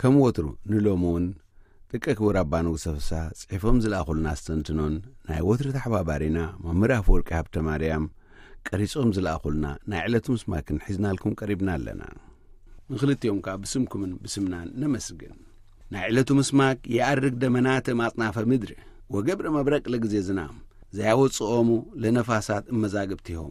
ከም ወትሩ ንሎሚ እውን ደቂ ክቡር ኣባ ንጉሰ ፍስሃ ጽሒፎም ዝለኣኹልና ኣስተንትኖን ናይ ወትሪ ተሓባባሪና መምህር ኣፈወርቂ ሃብተማርያም ቀሪጾም ዝለኣኹልና ናይ ዕለቱ ምስማክን ሒዝናልኩም ቀሪብና ኣለና። ንክልቲኦም ከኣ ብስምኩምን ብስምናን ነመስግን። ናይ ዕለቱ ምስማክ የኣርግ ደመናት እም ኣጽናፈ ምድር ወገብረ መብረቅ ለግዜ ዝናም ዘያወጽኦሙ ለነፋሳት እመዛግብቲሆሙ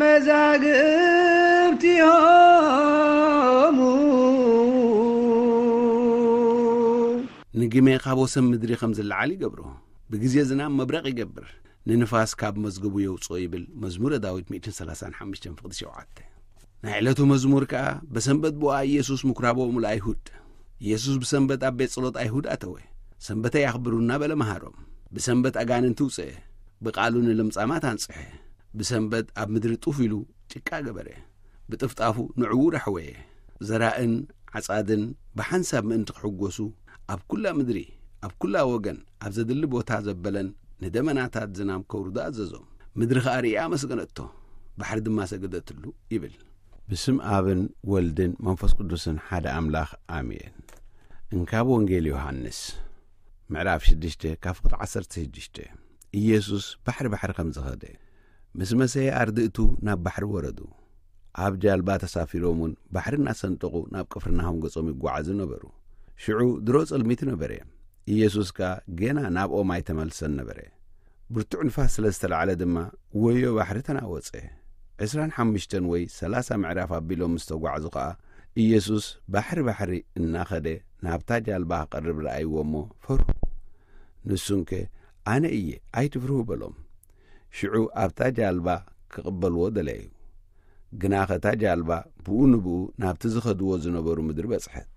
መዛግብቲ ሆሙ ንግመ ኻብ ወሰን ምድሪ ኸም ዚለዓል ይገብሮ፣ ብግዜ ዝናም መብረቕ ይገብር፣ ንንፋስ ካብ መዝገቡ የውጽኦ ይብል፣ መዝሙረ ዳዊት ሚእትን ሰላሳን ሓምሽተን ፍቕዲ ሸውዓተ። ናይ ዕለቱ መዝሙር ከኣ፣ በሰንበት ቦኣ ኢየሱስ ምኵራቦም ለኣይሁድ። ኢየሱስ ብሰንበት ኣብ ቤት ጸሎት ኣይሁድ ኣተወ፣ ሰንበተይ ኣኽብሩ እናበለ መሃሮም። ብሰንበት ኣጋንንቲ ውጽኤ፣ ብቓሉ ንለምጻማት ኣንጽሐ። ብሰንበት ኣብ ምድሪ ጡፍ ኢሉ ጭቃ ገበረ። ብጥፍጣፉ ንዕዉር ኣሕወየ። ዘራእን ዓጻድን ብሓንሳብ ምእንቲ ክሕጐሱ፣ ኣብ ኵላ ምድሪ፣ ኣብ ኵላ ወገን፣ ኣብ ዘድሊ ቦታ ዘበለን ንደበናታት ዝናም ከውርዱ ኣዘዞም። ምድሪ ኸኣ ርእያ ኣመስገነቶ፣ ባሕሪ ድማ ሰገደትሉ ይብል። ብስም ኣብን ወልድን መንፈስ ቅዱስን ሓደ ኣምላኽ ኣሜን። እንካብ ወንጌል ዮሃንስ። ምዕራፍ ሽዱሽተ ካብ ፍቕዲ ዓሰርተ ሽዱሽተ ኢየሱስ ባሕሪ ባሕሪ ከም ዝኸደ ምስ መሰየ ኣርድእቱ ናብ ባሕሪ ወረዱ። ኣብ ጃልባ ተሳፊሮም እውን ባሕሪ እናሰንጠቑ ናብ ቅፍርናሆም ገጾም ይጓዓዙ ነበሩ። ሽዑ ድሮ ጽልሚት ነበረ፣ ኢየሱስ ከኣ ገና ናብኦም ኣይተመልሰን ነበረ። ብርቱዕ ንፋስ ስለ ዝተላዕለ ድማ ወዮ ባሕሪ ተናወጸ። ዕስራን ሓሙሽተን ወይ ሰላሳ ምዕራፍ ኣቢሎም ምስ ተጓዕዙ ኸኣ፣ ኢየሱስ ባሕሪ ባሕሪ እናኸደ ናብታ ጃልባ ክቐርብ ረኣይዎ እሞ ፈርሁ። ንሱንከ ኣነ እየ ኣይትፍርሁ በሎም። ሽዑ ኣብታ ጃልባ ክቕበልዎ ደለዩ። ግናኸ እታ ጃልባ ብኡ ንብኡ ናብቲ ዝኸድዎ ዝነበሩ ምድሪ በጽሐት።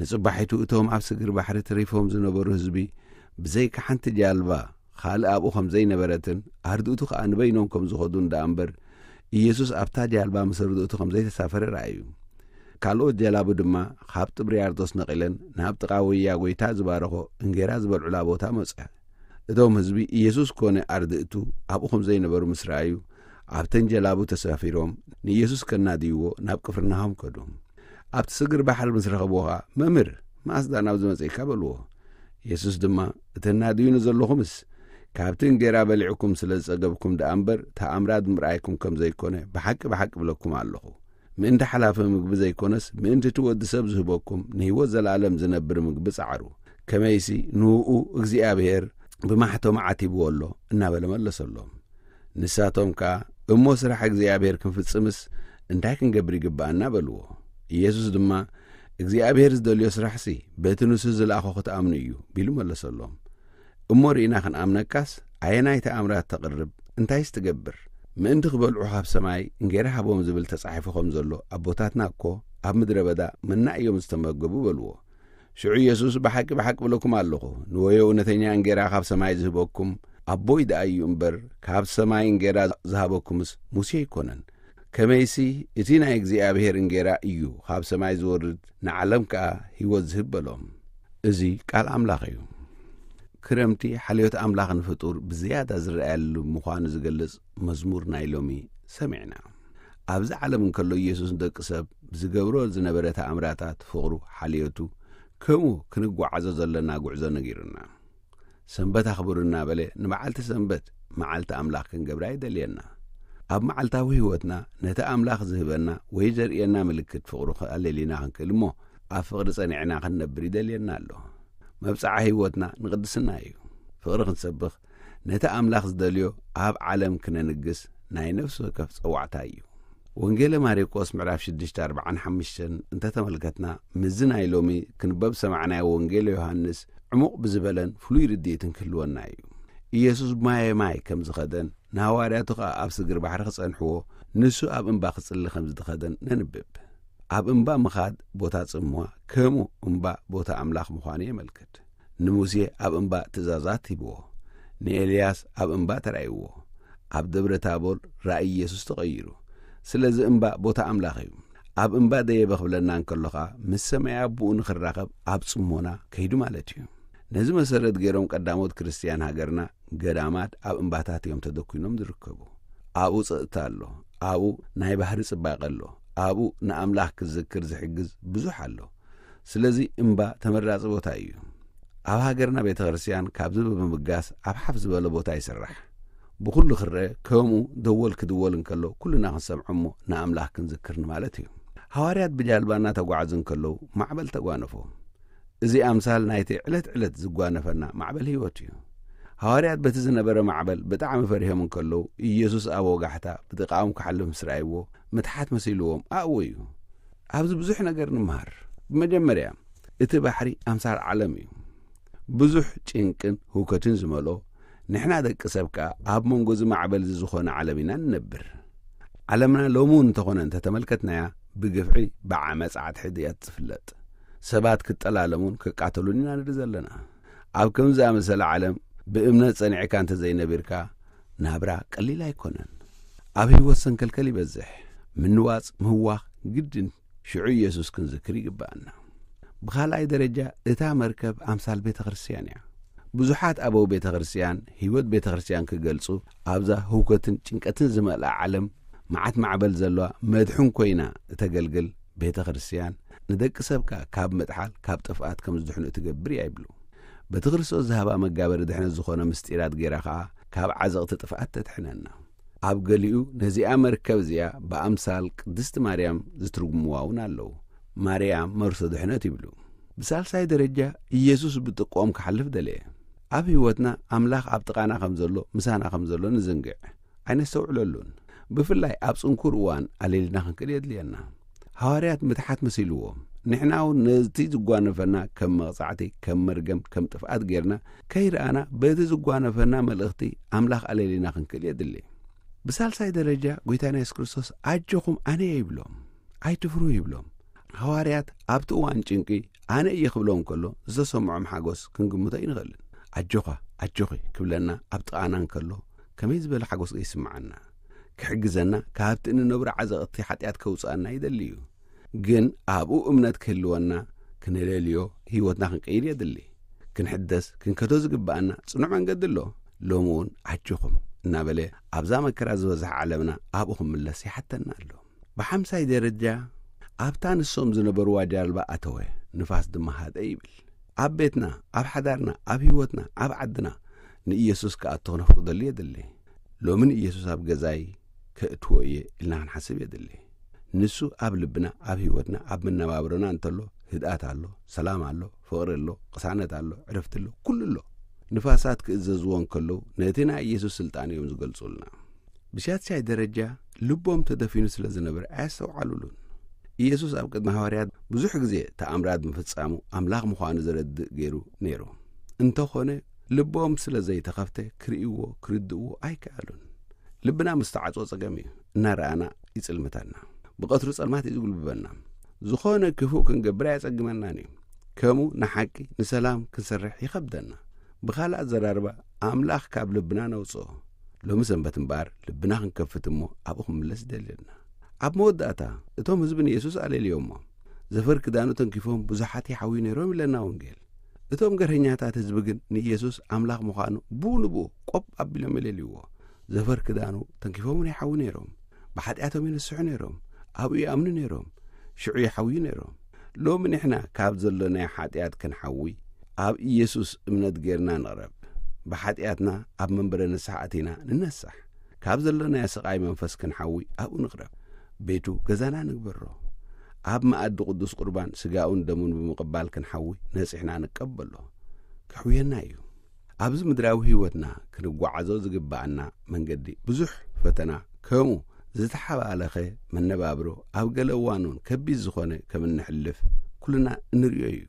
ንጽባሒቱ እቶም ኣብ ስግር ባሕሪ ተሪፎም ዝነበሩ ህዝቢ ብዘይካ ሓንቲ ጃልባ ኻልእ ኣብኡ ኸም ዘይነበረትን ኣርድእቱ ኸኣ ንበይኖም ከም ዝኸዱን ደኣ እምበር ኢየሱስ ኣብታ ጃልባ ምስ ኣርድእቱ ኸም ዘይተሳፈረ ረኣዩ። ካልኦት ጀላቡ ድማ ኻብ ጥብርያርጦስ ነቒለን ናብ ጥቓ ወያ ጐይታ ዝባረኾ እንጌራ ዝበልዑላ ቦታ መጸ። እቶም ህዝቢ ኢየሱስ ኮነ ኣርድእቱ ኣብኡ ከም ዘይነበሩ ምስ ረኣዩ፣ ኣብተን ጀላቡ ተሳፊሮም ንኢየሱስ ከናድይዎ ናብ ቅፍርናሆም ከዱ። ኣብቲ ስግር ባሕሪ ምስ ረኸብዎ ኸኣ፣ መምህር፣ መኣስ ደኣ ናብዚ መጺእካ? በልዎ። ኢየሱስ ድማ፣ እተናድዩኒ ዘለኹምስ፣ ካብቲ እንጌራ በሊዕኩም ስለ ዝጸገብኩም ደኣ እምበር፣ ተኣምራት ምርኣይኩም ከም ዘይኮነ፣ ብሓቂ ብሓቂ እብለኩም ኣለኹ። ምእንቲ ሓላፊ ምግቢ ዘይኰነስ፣ ምእንቲ እቲ ወዲ ሰብ ዝህበኩም ንህይወት ዘለኣለም ዚነብር ምግቢ ጸዓሩ። ከመይሲ፣ ንእኡ እግዚኣብሄር ብማሕተሙ ዓቲብዎ ኣሎ እናበለ መለሰሎም። ንሳቶም ከኣ፣ እሞ ስራሕ እግዚኣብሄር ክንፍጽምስ እንታይ ክንገብር ይግብኣና? በልዎ። ኢየሱስ ድማ፣ እግዚኣብሄር ዝደልዮ ስራሕሲ፣ በቲ ንሱ ዝለኣኾ ኽትኣምኑ እዩ፣ ቢሉ መለሰሎም። እሞ ርኢና ክንኣምነካስ ኣየናይ ተኣምራት ተቕርብ እንታይስ ትገብር ምእንቲ ክበልዑ ካብ ሰማይ እንጌራ ሃቦም ዝብል ተጻሒፉ ከም ዘሎ ኣቦታትና እኮ ኣብ ምድረ በዳ መና እዮም ዝተመገቡ በልዎ ሽዑ ኢየሱስ ብሓቂ ብሓቂ ብለኩም ኣለኹ ንወዮ እውነተኛ እንጌራ ካብ ሰማይ ዝህበኩም ኣቦይ ደኣ እዩ እምበር ካብ ሰማይ እንጌራ ዝሃበኩምስ ሙሴ ኣይኮነን ከመይሲ እቲ ናይ እግዚኣብሔር እንጌራ እዩ ኻብ ሰማይ ዝወርድ ንዓለም ከኣ ሕይወት ዝህብ በሎም። እዚ ቃል ኣምላኽ እዩ። ክረምቲ ሓልዮት ኣምላኽ ንፍጡር ብዝያዳ ዝረኣየሉ ምዃኑ ዝገልጽ መዝሙር ናይ ሎሚ ሰሚዕና። ኣብዚ ዓለም እንከሎ ኢየሱስ ንደቂ ሰብ ዝገብሮ ዝነበረ ተኣምራታት ፍቕሩ ሓልዮቱ ከምኡ ክንጓዓዞ ዘሎና ጉዕዞ ነጊሩና። ሰንበት ኣኽብሩ እናበለ ንበዓልቲ ሰንበት መዓልቲ ኣምላኽ ክንገብራ ይደልየና። ኣብ መዓልታዊ ህይወትና ነቲ ኣምላኽ ዝህበና ወይ ዘርእየና ምልክት ፍቕሩ ከለሊና ክንክእል እሞ ኣብ ፍቕሪ ጸኒዕና ክንነብር ይደልየና ኣሎ። መብጽዓ ህይወትና ንቕድስና እዩ። ፍቕሪ ክንሰብኽ ነቲ ኣምላኽ ዝደልዮ ኣብ ዓለም ክነንግስ ናይ ነፍሲ ወከፍ ጸዋዕታ እዩ። ወንጌለ ማሪቆስ ምዕራፍ ሽዱሽተ ኣርብዓን ሓምሽተን እንተ ተመልከትና ምስዚ ናይ ሎሚ ክንበብ ዝሰማዕናዮ ወንጌለ ዮሃንስ ዕሙቕ ብዝበለን ፍሉይ ርድኢትን ክህልወና እዩ። ኢየሱስ ብማየ ማይ ከም ዝኸደን ንሃዋርያቱ ከኣ ኣብ ስግር ባሕሪ ክጸንሕዎ ንሱ ኣብ እምባ ክጽሊ ከም ዝድኸደን ነንብብ። ኣብ እምባ ምኻድ ቦታ ጽምዋ ከምኡ እምባ ቦታ ኣምላኽ ምዃኑ የመልክት። ንሙሴ ኣብ እምባ ትእዛዛት ሂብዎ፣ ንኤልያስ ኣብ እምባ ተራእይዎ፣ ኣብ ደብረ ታቦር ራእይ የሱስ ተቐይሩ። ስለዚ እምባ ቦታ ኣምላኽ እዩ። ኣብ እምባ ደየበ ክብለና እንከሎ ኸኣ ምስ ሰማይ ኣቦኡ ንኽራኸብ ኣብ ጽሞና ከይዱ ማለት እዩ። ነዚ መሰረት ገይሮም ቀዳሞት ክርስትያን ሃገርና ገዳማት ኣብ እምባታት እዮም ተደኲኖም ዝርከቡ። ኣብኡ ጸጥታ ኣሎ፣ ኣብኡ ናይ ባህሪ ጽባቐ ኣሎ፣ ኣብኡ ንኣምላኽ ክትዝክር ዝሕግዝ ብዙሕ ኣሎ። ስለዚ እምባ ተመራጺ ቦታ እዩ። ኣብ ሃገርና ቤተ ክርስቲያን ካብዚ ብምብጋስ ኣብ ሓፍ ዝበለ ቦታ ይስራሕ። ብኹሉ ክረአ ከምኡ ደወል ክድወል እንከሎ ኩልና ክንሰምዖ እሞ ንኣምላኽ ክንዝክር ንማለት እዩ። ሃዋርያት ብጃልባ እናተጓዕዙ እንከለዉ ማዕበል ተጓነፎም። እዚ ኣምሳል ናይቲ ዕለት ዕለት ዝጓነፈና ማዕበል ህይወት እዩ። ሃዋርያት በቲ ዝነበረ ማዕበል ብጣዕሚ ፈሪሆም እንከለዉ ኢየሱስ ኣብ ወጋሕታ ብጥቓኦም ክሓልፍ ምስ ረኣይዎ ምትሓት መሲልዎም ኣእወዩ። ኣብዚ ብዙሕ ነገር ንመሃር። ብመጀመርያ እቲ ባሕሪ ኣምሳል ዓለም እዩ። ብዙሕ ጭንቅን ህውከትን ዝመልኦ፣ ንሕና ደቂ ሰብ ከኣ ኣብ መንጎ እዚ ማዕበልዚ ዝኾነ ዓለም ኢና ንነብር። ዓለምና ሎሚ እውን እንተኾነ እንተተመልከትናያ ብግፍዒ ብዓመጽ ዓትሕድ እያ እትፍለጥ። ሰባት ክጠላለሙን ክቃተሉን ኢና ንርኢ ዘለና። ኣብ ከምዚ ዝኣመሰለ ዓለም ብእምነት ጸኒዕካ እንተ ዘይነቢርካ ናብራ ቀሊል ኣይኮነን። ኣብ ህይወት ሰንከልከል ይበዝሕ፣ ምንዋጽ፣ ምህዋኽ ግድን ሽዑ ኢየሱስ ክንዝክር ይግብኣና። ብኻልኣይ ደረጃ እታ መርከብ ኣምሳል ቤተ ክርስቲያን እያ። ብዙሓት ኣበው ቤተ ክርስቲያን ህይወት ቤተ ክርስቲያን ክገልጹ ኣብዛ ህውከትን ጭንቀትን ዝመልኣ ዓለም መዓት ማዕበል ዘለዋ መድሕን ኮይና እተገልግል ቤተ ክርስትያን ንደቂ ሰብ ከኣ ካብ ምጥሓል ካብ ጥፍኣት ከም ዝድሕኑ እትገብር እያ ይብሉ። በቲ ክርስቶስ ዝሃባ መጋበሪ ድሕነት ዝኾነ ምስጢራት ገይራ ከኣ ካብ ዓዘቕቲ ጥፍኣት ተድሕነና። ኣብ ገሊኡ ነዚኣ መርከብ እዚኣ ብኣምሳል ቅድስቲ ማርያም ዝትርጉምዋ እውን ኣለዉ። ማርያም መርቶ ድሕነት ይብሉ። ብሳልሳይ ደረጃ ኢየሱስ ብጥቅኦም ክሓልፍ ደለየ። ኣብ ህይወትና ኣምላኽ ኣብ ጥቓና ከም ዘሎ ምሳና ከም ዘሎ ንዝንግዕ ኣይነስተውዕለሉን። ብፍላይ ኣብ ጽንኩር እዋን ኣሌሊና ክንክድ የድልየና። ሃዋርያት ምትሓት መሲልዎም ንሕና እውን ነቲ ዝጓነፈና ከም መቕጻዕቲ ከም መርገም ከም ጥፍኣት ጌርና ከይረኣና በቲ ዝጓነፈና መልእኽቲ ኣምላኽ ኣሌሊና ክንክል የድሊ። ብሳልሳይ ደረጃ ጐይታና የሱስ ክርስቶስ ኣጆኹም ኣነ እየ ይብሎም ኣይትፍርሁ ይብሎም። ሃዋርያት ኣብቲ እዋን ጭንቂ ኣነ እየ ክብሎም ከሎ ዝተሰምዖም ሓጎስ ክንግምቶ ኣይንኽእልን። ኣጆኻ፣ ኣጆኺ ክብለና ኣብ ጥቓና እንከሎ ከመይ ዝበለ ሓጎስ ገይስምዓና። ክሕግዘና ካብቲ እንነብሮ ዓዘቕቲ ሓጢኣት ከውጽኣና ይደሊ እዩ። ግን ኣብኡ እምነት ክህልወና ክንለልዮ ህይወትና ክንቅይር የድሊ። ክንሕደስ ክንከቶ ዝግብኣና ጽኑዕ መንገዲ ኣሎ። ሎሚ እውን ኣጆኹም እናበለ ኣብዛ መከራ ዝበዝሓ ዓለምና ኣብኡ ክምለስ ይሓተና ኣሎ። ብሓምሳይ ደረጃ ኣብታ ንሶም ዝነበርዋ ጃልባ ኣተወ፣ ንፋስ ድማ ሃደ ይብል። ኣብ ቤትና፣ ኣብ ሓዳርና፣ ኣብ ህይወትና፣ ኣብ ዓድና ንኢየሱስ ክኣቱ ክነፍቅደሉ የድሊ። ሎሚ ንኢየሱስ ኣብ ገዛይ ከእትዎ እየ ኢልና ክንሓስብ የድሊ። ንሱ ኣብ ልብና፣ ኣብ ህይወትና፣ ኣብ መነባብሮና እንተሎ ህድኣት ኣሎ፣ ሰላም ኣሎ፣ ፍቕሪ ኣሎ፣ ቅሳነት ኣሎ፣ ዕረፍቲ ኣሎ፣ ኩሉ ኣሎ። ንፋሳት ክእዘዝዎ እንከለዉ ነቲ ናይ ኢየሱስ ስልጣን እዮም ዝገልጹልና። ብሻድሻይ ደረጃ ልቦም ተደፊኑ ስለ ዝነበረ ኣየስተውዓሉሉን። ኢየሱስ ኣብ ቅድሚ ሃዋርያት ብዙሕ ግዜ ተኣምራት ምፍጻሙ ኣምላኽ ምዃኑ ዘረድእ ገይሩ ነይሩ። እንተኾነ ልቦም ስለ ዘይተኸፍተ ክርእይዎ ክርድእዎ ኣይከኣሉን። ልብና ምስ ተዓጾ ጸገም እዩ። እናረኣና ይጽልምተና። ብቐትሩ ጸልማት እዩ ዝጉልብበና። ዝኾነ ክፉእ ክንገብር ኣየጸግመናን እዩ። ከምኡ ንሓቂ ንሰላም ክንሰርሕ ይኸብደና። ብኻልእ ኣዘራርባ ኣምላኽ ካብ ልብና ነውጽኦ ሎሚ ሰንበት እምበኣር ልብና ክንከፍት እሞ ኣብኡ ክንምለስ ይደሊ ኣልና ኣብ መወዳእታ እቶም ህዝቢ ንየሱስ ኣለልዮሞ ዘፈር ክዳኑ ተንኪፎም ብዙሓት ይሓውዩ ነይሮም ኢለና ወንጌል እቶም ገርሀኛታት ህዝቢ ግን ንኢየሱስ ኣምላኽ ምዃኑ ብኡ ንብኡ ቆብ ኣቢሎም የለልይዎ ዘፈር ክዳኑ ተንኪፎምን ይሓዊ ነይሮም ብሓጢኣቶም ይንስሑ ነይሮም ኣብኡ ይኣምኑ ነይሮም ሽዑ ይሓውዩ ነይሮም ሎሚ ንሕና ካብ ዘሎናዮ ሓጢኣት ክንሓዊ ኣብ ኢየሱስ እምነት ጌርና ንቕረብ ብሓጢኣትና ኣብ መንበረ ንስሓ ኣቲና ንነሳሕ ካብ ዘሎናዮ ስቓይ መንፈስ ክንሓዊ ኣብኡ ንቕረብ ቤቱ ገዛና ንግበሮ ኣብ መኣዲ ቅዱስ ቁርባን ስጋኡን ደሙን ብምቕባል ክንሓዊ ነጺሕና ንቀበሎ ከሕውየና እዩ ኣብዚ ምድራዊ ህይወትና ክንጓዓዞ ዝግብኣና መንገዲ ብዙሕ ፈተና ከምኡ ዝተሓባለኸ መነባብሮ ኣብ ገለ እዋኑን ከቢድ ዝኾነ ከም እንሕልፍ ኩልና እንርእዮ እዩ።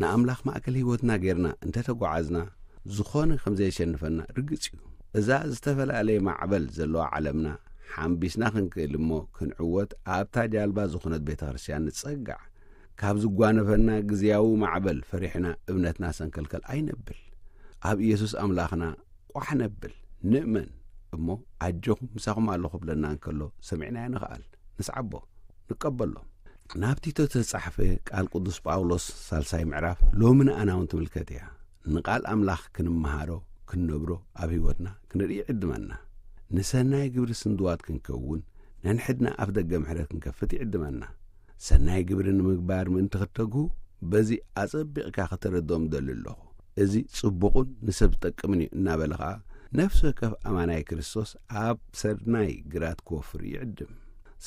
ንኣምላኽ ማእከል ህይወትና ጌርና እንተተጓዓዝና ዝኾነ ከም ዘየሸንፈና ርግጽ እዩ። እዛ ዝተፈላለየ ማዕበል ዘለዋ ዓለምና ሓምቢስና ክንክእል እሞ ክንዕወት ኣብታ ጃልባ ዝኾነት ቤተ ክርስቲያን ንጸጋዕ። ካብ ዝጓነፈና ግዜያዊ ማዕበል ፈሪሕና እምነትና ሰንከልከል ኣይነብል ኣብ ኢየሱስ ኣምላኽና ቋሕ ነብል ንእመን እሞ ኣጆኹም ምሳኹም ኣለኹ ብለና እንከሎ ሰሚዕናዮ ንኽኣል ንስዓቦ ንቀበሎ ናብ ቲቶ ተጻሕፈ ቃል ቅዱስ ጳውሎስ ሳልሳይ ምዕራፍ ሎሚ ንኣና እውን ትምልከት እያ ንቓል ኣምላኽ ክንመሃሮ ክንነብሮ ኣብ ህይወትና ክንርኢ ይዕድመና ንሰናይ ግብሪ ስንድዋት ክንከውን ነንሕድና ኣፍ ደገ ምሕረት ክንከፍት ይዕድመና ሰናይ ግብሪ ንምግባር ምእንቲ ኽተግሁ፣ በዚ ኣጸቢቕካ ኽተረድኦም እደሊ ኣሎኹ። እዚ ጽቡቕን ንሰብ ዚጠቅምን እዩ እናበለ ኸኣ፣ ነፍሲ ወከፍ ኣማናይ ክርስቶስ ኣብ ሰርናይ ግራት ኪወፍር ይዕድም።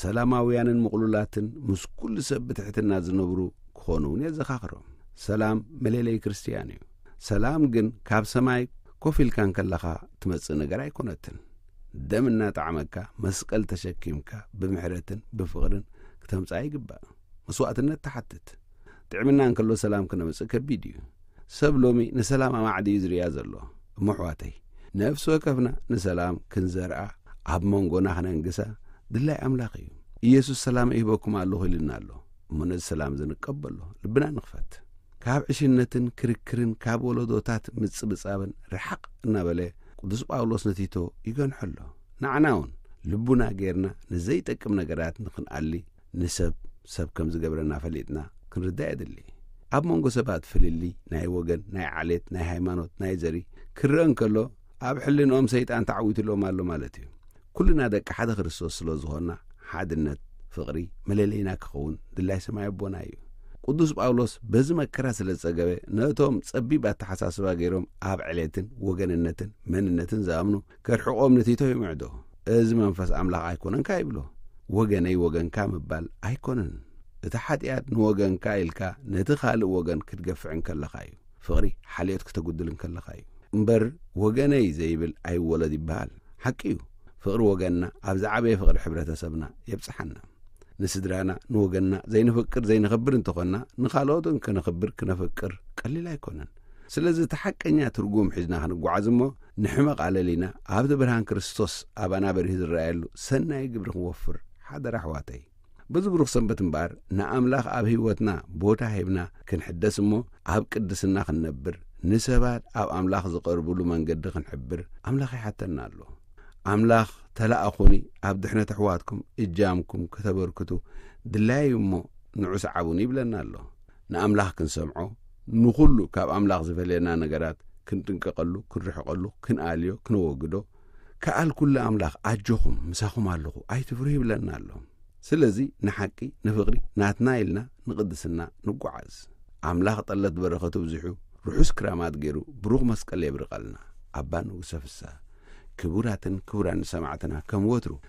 ሰላማውያንን ምቕሉላትን፣ ምስ ኵሉ ሰብ ብትሕትና ዚነብሩ ኪዀኑ እውን የዘኻኽሮም። ሰላም መለለዪ ክርስትያን እዩ። ሰላም ግን ካብ ሰማይ ኮፍ ኢልካ እንከለኻ እትመጽእ ነገር ኣይኰነትን። ደም እናጣዕመካ መስቀል ተሸኪምካ ብምሕረትን ብፍቕርን ክተምጽኣ ይግባእ። መስዋእትነት ትሓትት። ጥዕምና እንከሎ ሰላም ክነምጽእ ከቢድ እዩ። ሰብ ሎሚ ንሰላም ኣማዕዲ እዩ ዝርእያ ዘሎ። እሞ ኣሕዋተይ ነፍሲ ወከፍና ንሰላም ክንዘርኣ ኣብ መንጎና ክነንግሳ ድላይ ኣምላኽ እዩ። ኢየሱስ ሰላመ ይህበኩም ኣለኹ ኢሉና ኣሎ። እሞ ነዚ ሰላም እዚ ንቀበሎ፣ ልብና ንኽፈት። ካብ ዕሽነትን ክርክርን ካብ ወለዶታት ምጽብጻብን ርሓቕ እናበለ ቅዱስ ጳውሎስ ንቲቶ ይገንሖ ኣሎ ንዓና እውን ልቡና ጌርና ንዘይጠቅም ነገራት ንኽንኣሊ ንሰብ ሰብ ከም ዝገብረና ፈሊጥና ክንርዳእ የድሊ ኣብ መንጎ ሰባት ፍልልይ ናይ ወገን ናይ ዓሌት ናይ ሃይማኖት ናይ ዘሪ ክረአ እንከሎ ኣብ ሕልንኦም ሰይጣን ተዓዊትሎም ኣሎ ማለት እዩ ኩልና ደቂ ሓደ ክርስቶስ ስለ ዝኾንና ሓድነት ፍቕሪ መለለይና ክኸውን ድላይ ሰማይ ኣቦና እዩ። ቅዱስ ጳውሎስ በዚ መከራ ስለ ዝጸገበ ነቶም ጸቢብ ኣተሓሳስባ ገይሮም ኣብ ዕሌትን ወገንነትን መንነትን ዝኣምኑ ከርሕቖም ንቲቶ ይምዕዶ። እዚ መንፈስ ኣምላኽ ኣይኮነንካ ይብሎ። ወገነይ ወገንካ ምባል ኣይኮነን። እቲ ሓጢኣት ንወገንካ ኢልካ ነቲ ካልእ ወገን ክትገፍዕ እንከለኻ እዩ። ፍቕሪ ሓልዮት ክተጉድል እንከለኻ እዩ እምበር ወገነይ ዘይብል ኣይወለድ ይበሃል ሓቂ እዩ ፍቕሪ ወገንና ኣብ ዝዓበየ ፍቕሪ ሕብረተሰብና የብጽሓና ንስድራና ንወገንና ዘይንፍቅር ዘይነኸብር እንተኾንና ንኻልኦት እንከነኽብር ክነፍቅር ቀሊል ኣይኮነን ስለዚ እቲ ሓቀኛ ትርጉም ሒዝና ክንጓዓዝ እሞ ንሕመቕ ኣለሊና ኣብቲ ብርሃን ክርስቶስ ኣባና በሪሁ ዝረኣየሉ ሰናይ ግብሪ ክንወፍር ሓደራ ኣሕዋተይ በዚ ብሩኽ ሰንበት እምበኣር ንኣምላኽ ኣብ ህይወትና ቦታ ሂብና ክንሕደስ እሞ ኣብ ቅድስና ክንነብር ንሰባት ኣብ ኣምላኽ ዝቐርብሉ መንገዲ ክንሕብር ኣምላኽ ይሓተና ኣሎ። ኣምላኽ ተላኣኹኒ ኣብ ድሕነት ኣሕዋትኩም እጃምኩም ከተበርክቱ ድላየይ እሞ ንዑ ሰዓቡኒ ይብለና ኣሎ። ንኣምላኽ ክንሰምዖ ንኹሉ ካብ ኣምላኽ ዝፈልየና ነገራት ክንጥንቀቐሉ ክንርሕቐሉ ክንኣልዮ ክነወግዶ ከኣል ኩሉ ኣምላኽ ኣጆኹም ምሳኹም ኣለኹ ኣይትፍርሁ ይብለና ኣሎ። ስለዚ ንሓቂ ንፍቕሪ ናትና ኢልና ንቕድስና ንጎዓዝ። ኣምላኽ ጠለት በረኸቱ ኣብዚሑ ርሑስ ክራማት ገይሩ ብሩኽ መስቀል የብርቐልና። ኣባ ንጉሰ ፍስሃ። ክቡራትን ክቡራን ሰማዕትና ከም ወትሩ